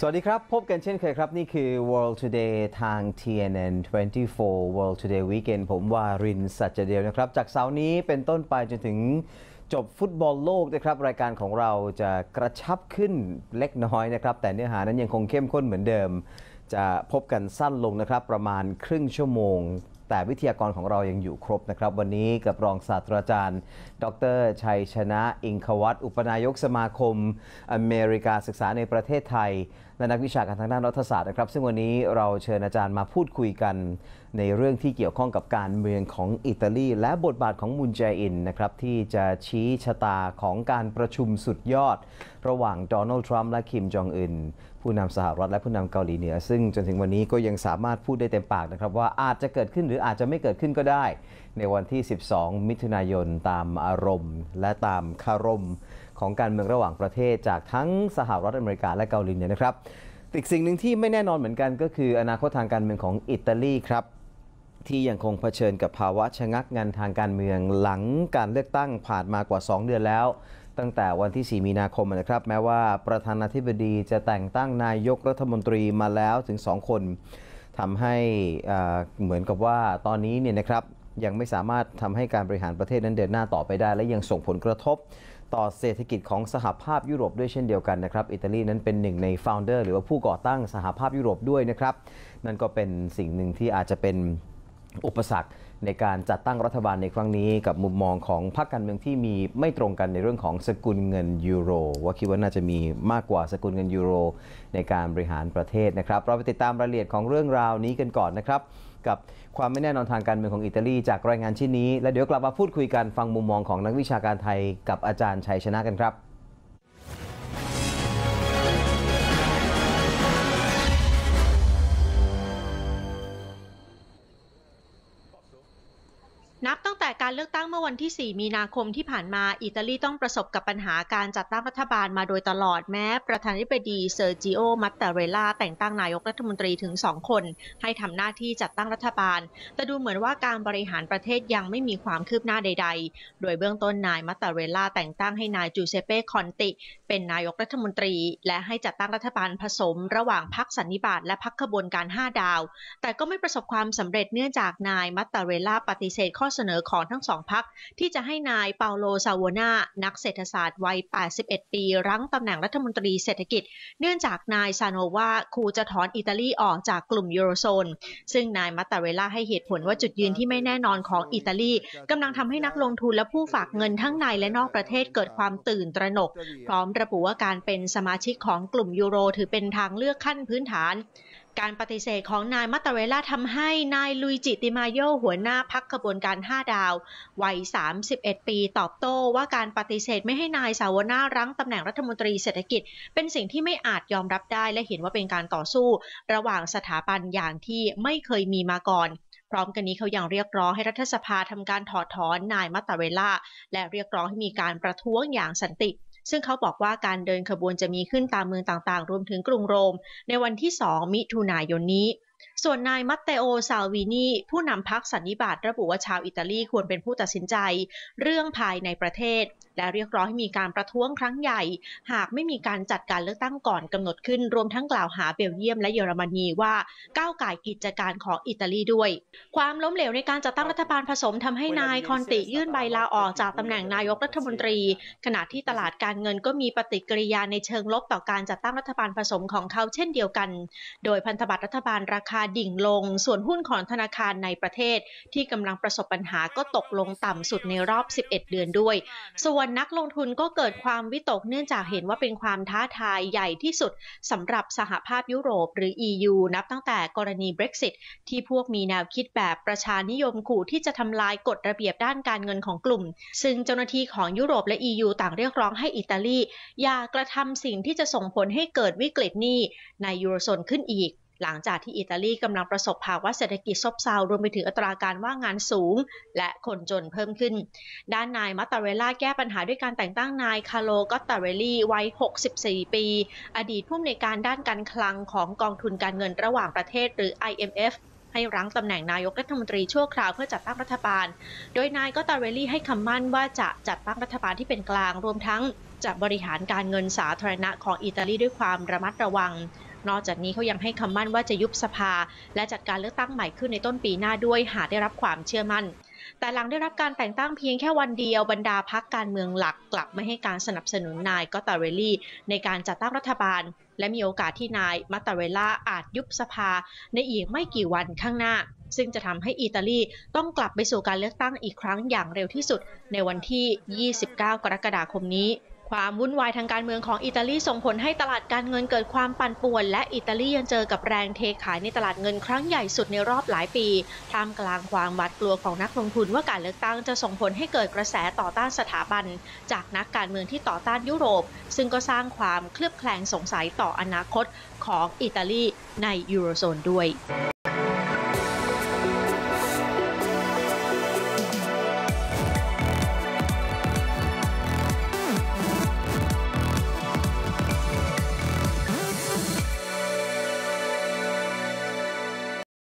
สวัสดีครับ พบกันเช่นเคยครับ นี่คือ World Today ทาง TNN 24 World Today Weekend ผมวารินสัจเดียวนะครับ จากเสาร์นี้เป็นต้นไปจนถึงจบฟุตบอลโลกนะครับ รายการของเราจะกระชับขึ้นเล็กน้อยนะครับ แต่เนื้อหานั้นยังคงเข้มข้นเหมือนเดิม จะพบกันสั้นลงนะครับ ประมาณครึ่งชั่วโมง แต่วิทยากรของเรายังอยู่ครบนะครับ วันนี้กับรองศาสตราจารย์ ดร ชัยชนะ อิงควัตอุปนายกสมาคม อเมริกาศึกษาในประเทศไทยและนักวิชาการทางด้านรัฐศาสตร์นะครับ ซึ่งวันนี้เราเชิญอาจารย์มาพูดคุยกันในเรื่องที่เกี่ยวข้องกับการเมืองของอิตาลี และบทบาทของมุนแจอินนะครับที่จะชี้ชะตาของการประชุมสุดยอด ระหว่างโดนัลด์ทรัมป์และคิมจองอึนผู้นำสหรัฐและผู้นำเกาหลีเหนือ ซึ่งจนถึงวันนี้ก็ยังสามารถพูดได้เต็มปากนะครับ ว่าอาจจะเกิดขึ้นหรืออาจจะไม่เกิดขึ้นก็ได้ ในวันที่ 12 มิถุนายนตามอารมณ์ และตามคารมของการเมืองระหว่างประเทศจากทั้งสหรัฐอเมริกาและเกาหลีเหนือนะครับอีกสิ่งหนึ่งที่ไม่แน่นอนเหมือนกันก็คือ อนาคตทางการเมืองของอิตาลีครับที่ยังคงเผชิญกับภาวะชะงักงันทางการเมืองหลังการเลือกตั้งผ่านมากว่า 2 เดือนแล้ว ตั้งแต่วันที่ 4 มีนาคมนะครับ แม้ว่าประธานาธิบดีจะแต่งตั้งนายกรัฐมนตรีมาแล้วถึง 2 คนทำให้เหมือนกับว่าตอนนี้เนี่ยนะครับยังไม่สามารถทำให้การบริหารประเทศนั้นเดินหน้าต่อไปได้ และยังส่งผลกระทบ ต่อเศรษฐกิจของสหภาพยุโรปด้วยเช่นเดียวกันนะครับอิตาลีนั้นเป็นหนึ่งในฟ o u เดอร์หรือว่าผู้ก่อตั้งสหภาพยุโรปด้วยนะครับนั่นก็เป็นสิ่งหนึ่งที่อาจจะเป็นอุปสรรคในการจัดตั้งรัฐบาลในครั้งนี้ กับมุมมองของพรรคการเมืองที่มีไม่ตรงกันในเรื่องของสกุลเงินยูโร ว่าคิดว่าน่าจะมีมากกว่าสกุลเงินยูโร ในการบริหารประเทศนะครับ เราไปติดตามรายละเอียดของเรื่องราวนี้กันก่อนนะครับ กับความไม่แน่นอนทางการเมืองของอิตาลีจากรายงานชิ้นนี้ และเดี๋ยวกลับมาพูดคุยกันฟังมุมมองของนักวิชาการไทยกับอาจารย์ชัยชนะกันครับ นับตั้งแต่การเลือกตั้งเมื่อวันที่ 4 มีนาคมที่ผ่านมา อิตาลีต้องประสบกับปัญหาการจัดตั้งรัฐบาลมาโดยตลอดแม้ ประธานาธิบดีเซอร์จิโอ มัตเตเรล่าแต่งตั้งนายกรัฐมนตรีถึง 2 คน ให้ทำหน้าที่จัดตั้งรัฐบาล แต่ดูเหมือนว่าการบริหารประเทศยังไม่มีความคืบหน้าใด ๆ โดยเบื้องต้นนายมัตเตเรล่าแต่งตั้งให้นายจูเซเป้คอนติ เป็นนายกรัฐมนตรี และให้จัดตั้งรัฐบาลผสม ระหว่างพรรคสันนิบาตและพรรคขบวนการ 5 ดาว แต่ก็ไม่ประสบความสำเร็จเนื่องจากนายมัตเตเรล่าปฏิเสธข้อเสนอของทั้งสองพรรคที่จะให้นายเปาโลซาวนานักเศรษฐศาสตร์วัย 81 ปี รั้งตำแหน่งรัฐมนตรีเศรษฐกิจ เนื่องจากนายซานโนวาคูจะถอนอิตาลีออกจากกลุ่มยูโรโซน ซึ่งนายมัตตาเรลาให้เหตุผลว่าจุดยืนที่ไม่แน่นอนของอิตาลีกำลังทำให้นักลงทุนและผู้ฝากเงินทั้งในและนอกประเทศเกิดความตื่นตระหนก พร้อมระบุว่าการเป็นสมาชิกของกลุ่มยูโร ถือเป็นทางเลือกขั้นพื้นฐาน การปฏิเสธของนายมัตเตเรล่าทำให้นายลุยจิติมาโยหัวหน้าพักขบวนการ 5 ดาว วัย 31 ปีตอบโต้ว่าการปฏิเสธไม่ให้นายสาวนารั้งตำแหน่งรัฐมนตรีเศรษฐกิจ เป็นสิ่งที่ไม่อาจยอมรับได้และเห็นว่าเป็นการต่อสู้ ระหว่างสถาบันอย่างที่ไม่เคยมีมาก่อนพร้อมกันนี้เขายังเรียกร้องให้รัฐสภาทำการถอดถอนนายมัตตาเรล่าและเรียกร้องให้มีการประท้วงอย่างสันติ ซึ่งเขาบอกว่าการเดินขบวนจะมีขึ้นตามเมืองต่างๆ รวมถึงกรุงโรม ในวันที่ 2 มิถุนายนนี้ ส่วนนายมัตเตโอ ซาลวินี ผู้นำพรรคสันนิบาตระบุว่าชาวอิตาลีควรเป็นผู้ตัดสินใจ เรื่องภายในประเทศ และเรียกร้องให้มีการประท้วงครั้งใหญ่ หากไม่มีการจัดการเลือกตั้งก่อนกำหนดขึ้น รวมทั้งกล่าวหาเบลเยียมและเยอรมนีว่าก้าวไก่กิจการของอิตาลีด้วย ความล้มเหลวในการจัดตั้งรัฐบาลผสมทำให้นายคอนติยื่นใบลาออกจากตำแหน่งนายกรัฐมนตรี ขณะที่ตลาดการเงินก็มีปฏิกิริยาในเชิงลบต่อการจัดตั้งรัฐบาลผสมของเขาเช่นเดียวกัน โดยพันธบัตรรัฐบาลราคาดิ่งลง ส่วนหุ้นของธนาคารในประเทศ ที่กำลังประสบปัญหาก็ตกลงต่ำสุดในรอบ 11 เดือนด้วย ส่วนนักลงทุนก็เกิดความวิตกเนื่องจากเห็นว่าเป็นความท้าทายใหญ่ที่สุดสำหรับสหภาพยุโรปหรือ EU นับตั้งแต่กรณี Brexit ที่พวกมีแนวคิดแบบประชานิยมขู่ที่จะทำลายกฎระเบียบด้านการเงินของกลุ่ม ซึ่งเจ้าหน้าที่ของยุโรปและ EU ต่างเรียกร้องให้อิตาลี อย่ากระทำสิ่งที่จะส่งผลให้เกิดวิกฤตนี้ในยูโรโซนขึ้นอีก หลังจากที่อิตาลีกำลังประสบภาวะเศรษฐกิจซบเซารวมไปถึงอัตราการว่างงานสูง และคนจนเพิ่มขึ้น ด้านนายมัตตาเรล่าแก้ปัญหาด้วยการแต่งตั้งนายคาโลกอตตาเรลี่วัย 64 ปี อดีตผู้อำนวยการด้านการคลังของกองทุนการเงินระหว่างประเทศหรือ IMF ให้รั้งตำแหน่งนายกรัฐมนตรีชั่วคราวเพื่อจัดตั้งรัฐบาล โดยนายก็ตาเรลี่ให้คำมั่นว่าจะจัดตั้งรัฐบาลที่เป็นกลาง รวมทั้งจะบริหารการเงินสาธารณะของอิตาลีด้วยความระมัดระวัง นอกจากนี้เขายังให้คำมั่นว่าจะยุบสภา และจัดการเลือกตั้งใหม่ขึ้นในต้นปีหน้าด้วยหากได้รับความเชื่อมั่น แต่หลังได้รับการแต่งตั้งเพียงแค่วันเดียวบรรดาพักการเมืองหลักกลับไม่ให้การสนับสนุนนายกอตตาเรลลี่ ในการจัดตั้งรัฐบาล และมีโอกาสที่นายมัตตาเรล่าอาจยุบสภา ในอีกไม่กี่วันข้างหน้าซึ่งจะทำให้อิตาลีต้องกลับไปสู่การเลือกตั้งอีกครั้งอย่างเร็วที่สุดในวันที่ 29 กรกฎาคมนี้ ความวุ่นวายทางการเมืองของอิตาลีส่งผลให้ตลาดการเงินเกิดความปั่นป่วน และอิตาลียังเจอกับแรงเทขายในตลาดเงินครั้งใหญ่สุดในรอบหลายปี ท่ามกลางความหวาดกลัวของนักลงทุนว่าการเลือกตั้งจะส่งผลให้เกิดกระแสต่อต้านสถาบัน จากนักการเมืองที่ต่อต้านยุโรป ซึ่งก็สร้างความเคลือบแคลงสงสัยต่ออนาคตของอิตาลีในยูโรโซนด้วย